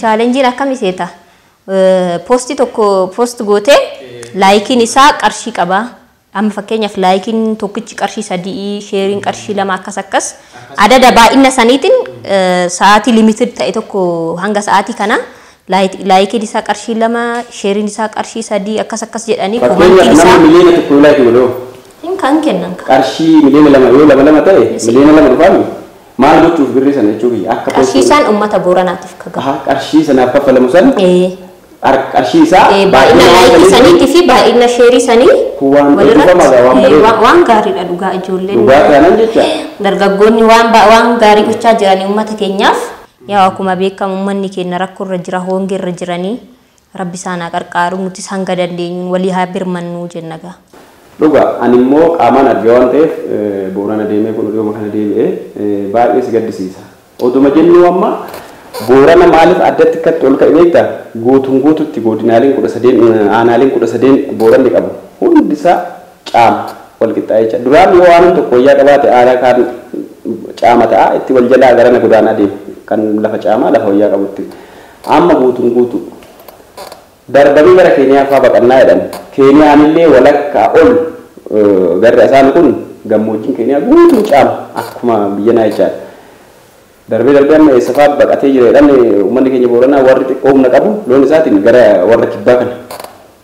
Chaalenjiin akkami seeta? Poostii tokko poost gootee laayikiin isaa qarshii qaba. Amma fakkeenyaaf laayikiin tokkichi qarshii sadii, sheeriin qarshii lama akkas akkas. Adada baay'ina saniitiin sa'aatii limited ta'e tokko hanga sa'aatii kana laayikiin isaa qarshii lama, sheeriin isaa qarshii sadii akkas akkas jedhanii Fakkeenyaaf komantiin nama miliyoona tokko laayikii godhoo hin kan kennan qarshii miliyoona lama yoo lama lama ta'e miliyoona lama dhufaami maal gochuuf birrii sana jechuufi akka Qarshii isaan uummata booranaatiif kaga. Aha, qarshii sanaaf kaffalamu san? Eh, ar- qarshii isaa Baay'ina laayikii saniitii fi baay'ina sheerii sanii waan walirratti, waan waan gaariidha dhugaa ijoolleen. dhugaa taanan jecha dargaggoonni waan waan gaarii gochaa jiran uummata keenyaaf yaa akkuma beekamu uummanni keenya rakkoo irra jira hoongee irra jiranii rabbi isaan haa qarqaaru nutis hanga dandeenyuun walii haa birmannuu jenna gaa. Dhuga ani immoo qaamaan argaa waan ta'eef eh, boorana deemee kun dhiyooma kana deebi'ee baay'ee si gaddisiisa. Oduma jennu amma boorana maaliif addatti akkatti ol ka'e beekta guutuun guututti godinaaleen kudha sadeen eh, aanaaleen kudha sadeen booranni qabu. Hundi isaa caama wal qixxaa'ee jira duraan yoo waan tokko wayyaa qabaate aanaa kaan caama ta'a itti wal jalaa garana godaanaa deema kan lafa caamaa lafa wayyaa qabutti. Amma guutuun guutu darbanii gara keeniyaa faa baqannaa jedhan. Keeniyaan illee walakkaa ol garri isaan kun gammoojjiin keeniyaa guutuun caama akkuma biyya naa jechaadha darbee darbee amma eessa faa baqatee jira jedhan eh, uummanni keenya booranaa warri xiqqoo humna qabu loon isaatiin gara warra kibbaa kana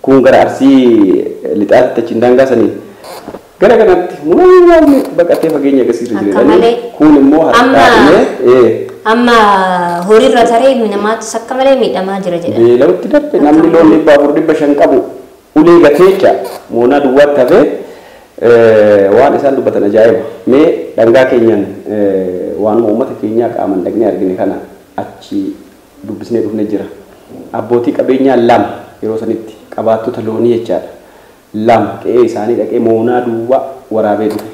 kun gara arsii lixaatti achiin daangaa sanii gara kanatti muraasni baqatee fageenya agarsiisu jira jedhanii kun immoo harkaa Amma- horiirra taree namaatis akka malee miidhamaa jira jedhan. beelawutti darbe namni loon dhibba afur dhibba shan qabu ulee gateecha moonaa duwwaatti hafee eh, waan isaan dubbatan ajaa'iba. Mee dhangaa keenyan eh, waanuma uummata keenyaa qaaman dhaqnee argine kana achi dubbisnee dhufne jira. Abbootii qabeenyaa lama yeroo sanitti qabaattota loonii jechaadha. Lama qe'ee isaanii dhaqee moonaa duwwaa waraabee dhufe.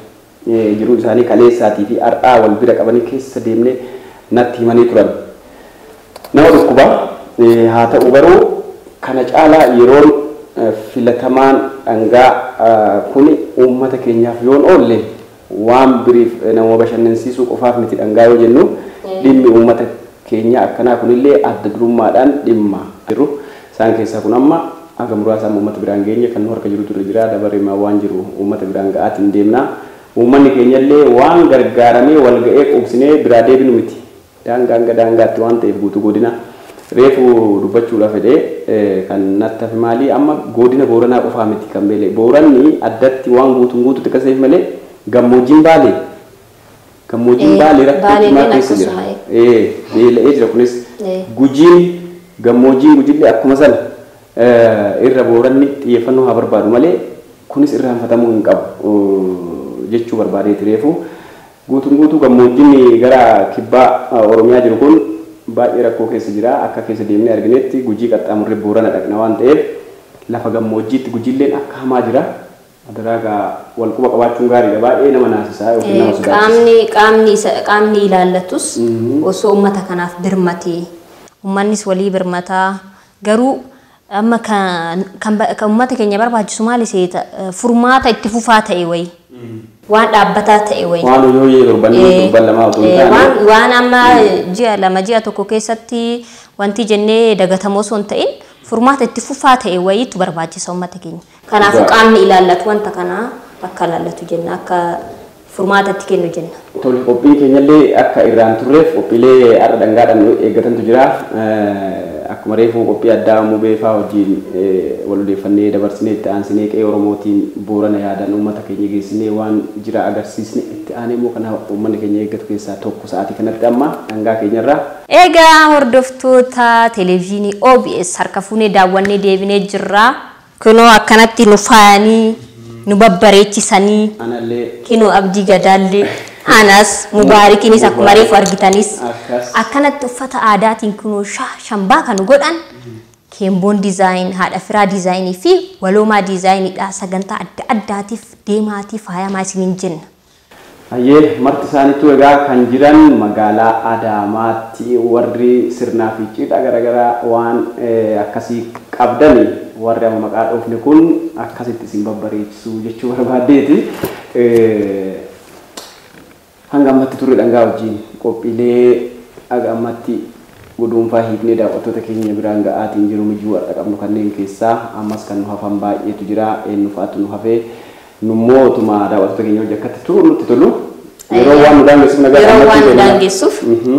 Eh, jiruu isaanii kaleessaatii fi har'aa wal bira qabanii keessa deemnee natti himanii turan. Nama dhukkuba eh, haa ta'u garuu kana caalaa yeroon eh, filatamaan dhangaa ah, kuni uummata keenyaaf yoon oolle waan biriif eh, nama bashannansiisuu qofaaf miti dhangaa yoo jennu dhimmi uummata keenya akkanaa kunillee adda durummaadhaan dhimma jiru. Isaan keessaa kun amma akka muraasaan uummata biraan geenye kan nu harka jirutu irra jira dabareemaa waan jiru uummata biraan ga'aatiin deemnaa uummanni keenyallee waan gargaaramee wal ga'ee qubsinee biraa deebinu miti. Daangaa hanga daangaatti waan ta'eef guutuu godina reefu dubbachuudhaaf fedhee eh, kan natti hafe maalii amma godina booranaa qofaa miti kan beele. Booranni addatti waan guutuun guututti akkasiif malee gammoojjiin baalee? Gammoojjiin baalee cimaa keessa jira. beela'ee jira kunis. Gujiin gammoojjiin gujillee akkuma sana eh, irra booranni xiyyeeffannoo haa barbaadu malee kunis irraanfatamuu hin qabu jechuu barbaadeeti reefu. Guutuun guutuu gammoojjiin gara kibbaa eh, oromiyaa jiru kun baay'ee rakkoo keessa jira. Akka keessa deemnee arginetti gujii qaxxaamurree boorana dhaqna waan ta'eef lafa gammoojjiitti gujilleen akka hamaa jira. Adaraagaa wal quba qabaachuun gaariidha. Baay'ee nama naasisaa yookiin nama Eh, sodaachisa. Qaamni ilaallatus osoo uummata kanaaf birmatee uummannis walii birmataa garuu amma kan uummata keenya barbaachisu maali seeta Eh, furmaata itti fufaa ta'e wayi waan dhaabbataa ta'e wayi. waan yoo yee torban Eh, torban lamaa otoo hin eh, taane waan amma ji'a lama ji'a tokko keessatti wanti jennee dagatamoo osoo hin ta'in furmaata itti fufaa ta'e wayiitu barbaachisa uummata keenya. Kanaafuu qaamni ilaallatu wanta kanaa akka ilaallatu jenna akka furmaata itti kennu jenna. Tole qophiin keenyallee akka irraan turreef qophiilee har'a dhangaadhaan eeggatantu jira. Eh, Akkuma reefuu qophii addaa mubeefaa wajjin eh, wal odeeffannee dabarsinee itti aansinee qe'ee Oromootiin boorana yaadan uummata keenya geessinee waan jira agarsiisne itti aanee immoo kana uummanni keenya eeggatu keessaa tokko sa'aatii kanatti amma dhangaa keenyarraa Egaa hordoftoota televezyiinii OBS harka fuunee daawwannee deebinee jirra. Kunoo akkanatti nu faayanii nu babbareechisanii kinoo abdii gadaallee anas mubaarikinis akkuma reefu argitanis akkanatti uffata aadaatiin sha- shambaa kan godhan keemboon diizaayin haadha firaa diizaayinii fi waloomaa diizaayiniidha sagantaa adda addaatiif deemaatii faayamaa isiniin jenna. Hayyee marti isaaniitu egaa kan jiran magaalaa Adaamaatti warri sirnaa fi cidha garaagaraa waan eh, akkasii qabdan warri amma maqaa dhoofne kun akkasitti isin babbareechisu jechuu barbaaddeeti. Eh, Hanga ammatti turre dhangaa wajjin qophiilee haga ammatti guduunfaa hiiknee daawwattoota keenya biraan ga'aatiin jiru mijuu har'a qabnu kanneen keessaa ammas kan nu hafan baay'eetu jira eenyu fa'aatu nu hafee nummootuma daawwattoota keenya hojii akkatti turu nutti tolu yeroo waan nu daangessuuf nagaa yeroo waan nu daangessuuf